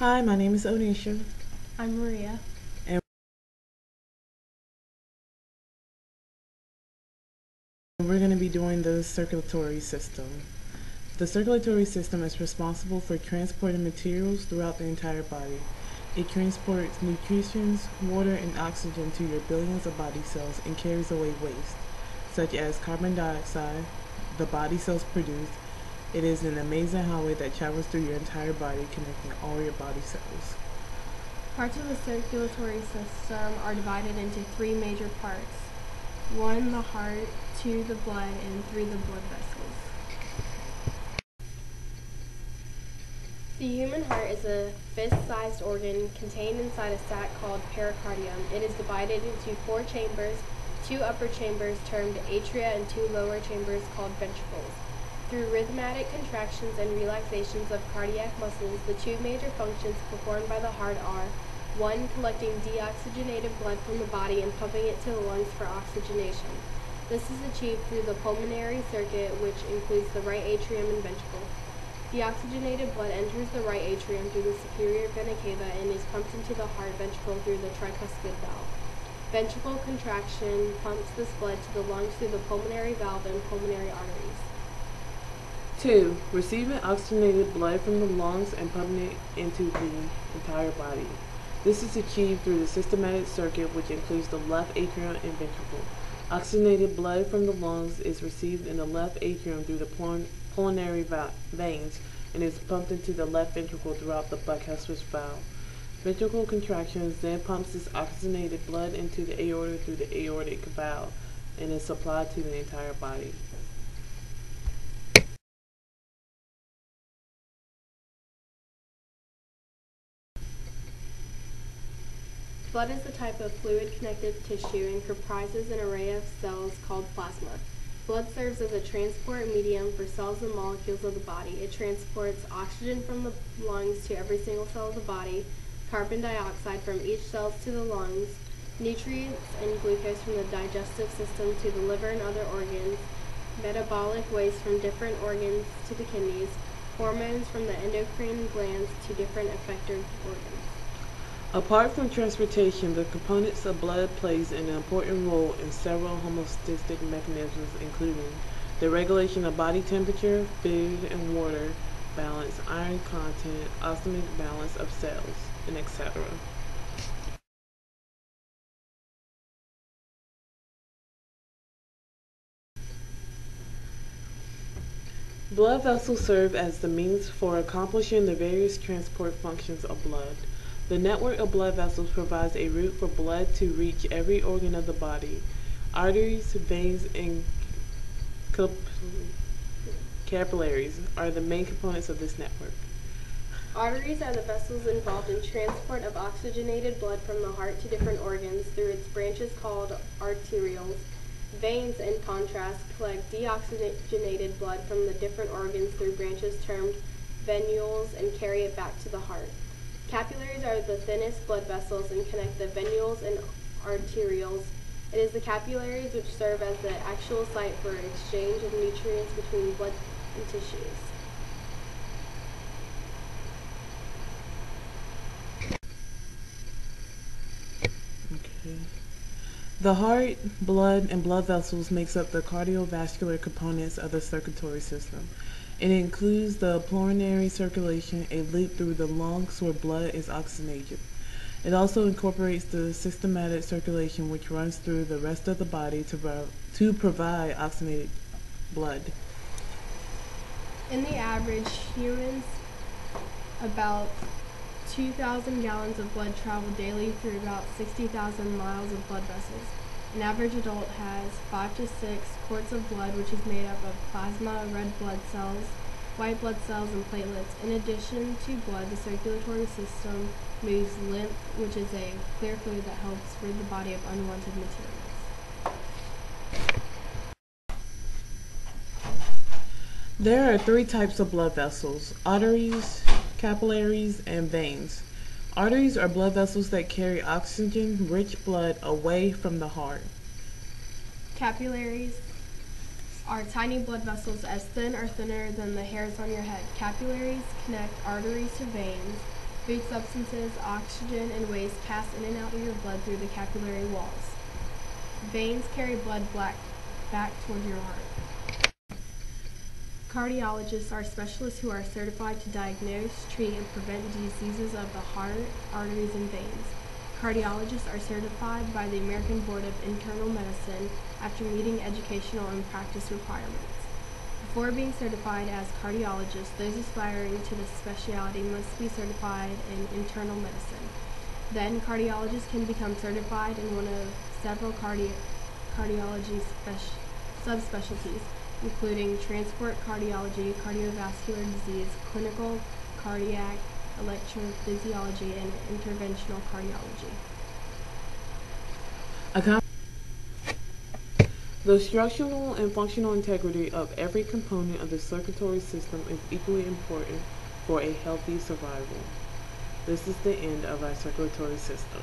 Hi, my name is O'Nesha. I'm Maria. And we're going to be doing the circulatory system. The circulatory system is responsible for transporting materials throughout the entire body. It transports nutrients, water, and oxygen to your billions of body cells and carries away waste, such as carbon dioxide, the body cells produce. It is an amazing highway that travels through your entire body, connecting all your body cells. Parts of the circulatory system are divided into three major parts. One, the heart, two, the blood, and three, the blood vessels. The human heart is a fist-sized organ contained inside a sac called pericardium. It is divided into four chambers, two upper chambers termed atria and two lower chambers called ventricles. Through rhythmic contractions and relaxations of cardiac muscles, the two major functions performed by the heart are 1. Collecting deoxygenated blood from the body and pumping it to the lungs for oxygenation. This is achieved through the pulmonary circuit, which includes the right atrium and ventricle. The oxygenated blood enters the right atrium through the superior vena cava and is pumped into the heart ventricle through the tricuspid valve. Ventricle contraction pumps this blood to the lungs through the pulmonary valve and pulmonary arteries. 2. Receiving oxygenated blood from the lungs and pumping it into the entire body. This is achieved through the systematic circuit which includes the left atrium and ventricle. Oxygenated blood from the lungs is received in the left atrium through the pulmonary veins and is pumped into the left ventricle throughout the bicuspid valve. Ventricle contractions then pumps this oxygenated blood into the aorta through the aortic valve and is supplied to the entire body. Blood is a type of fluid connective tissue and comprises an array of cells called plasma. Blood serves as a transport medium for cells and molecules of the body. It transports oxygen from the lungs to every single cell of the body, carbon dioxide from each cell to the lungs, nutrients and glucose from the digestive system to the liver and other organs, metabolic waste from different organs to the kidneys, hormones from the endocrine glands to different effector organs. Apart from transportation, the components of blood plays an important role in several homeostatic mechanisms including the regulation of body temperature, food and water balance, iron content, osmotic balance of cells, and etc. Blood vessels serve as the means for accomplishing the various transport functions of blood. The network of blood vessels provides a route for blood to reach every organ of the body. Arteries, veins, and capillaries are the main components of this network. Arteries are the vessels involved in transport of oxygenated blood from the heart to different organs through its branches called arterioles. Veins, in contrast, collect deoxygenated blood from the different organs through branches termed venules and carry it back to the heart. Capillaries are the thinnest blood vessels and connect the venules and arterioles. It is the capillaries which serve as the actual site for exchange of nutrients between blood and tissues. Okay. The heart, blood, and blood vessels makes up the cardiovascular components of the circulatory system. It includes the pulmonary circulation, a loop through the lungs where blood is oxygenated. It also incorporates the systematic circulation which runs through the rest of the body to, to provide oxygenated blood. In the average, humans, about 2,000 gallons of blood travel daily through about 60,000 miles of blood vessels. An average adult has 5 to 6 quarts of blood, which is made up of plasma, red blood cells, white blood cells, and platelets. In addition to blood, the circulatory system moves lymph, which is a clear fluid that helps rid the body of unwanted materials. There are three types of blood vessels arteries, capillaries, and veins. Arteries are blood vessels that carry oxygen-rich blood away from the heart. Capillaries are tiny blood vessels as thin or thinner than the hairs on your head. Capillaries connect arteries to veins. Food substances, oxygen, and waste pass in and out of your blood through the capillary walls. Veins carry blood back toward your heart. Cardiologists are specialists who are certified to diagnose, treat, and prevent diseases of the heart, arteries, and veins. Cardiologists are certified by the American Board of Internal Medicine after meeting educational and practice requirements. Before being certified as cardiologists, those aspiring to this specialty must be certified in internal medicine. Then, cardiologists can become certified in one of several cardi- cardiology spec- subspecialties, including transport cardiology, cardiovascular disease, clinical cardiac electrophysiology, and interventional cardiology. The structural and functional integrity of every component of the circulatory system is equally important for a healthy survival. This is the end of our circulatory system.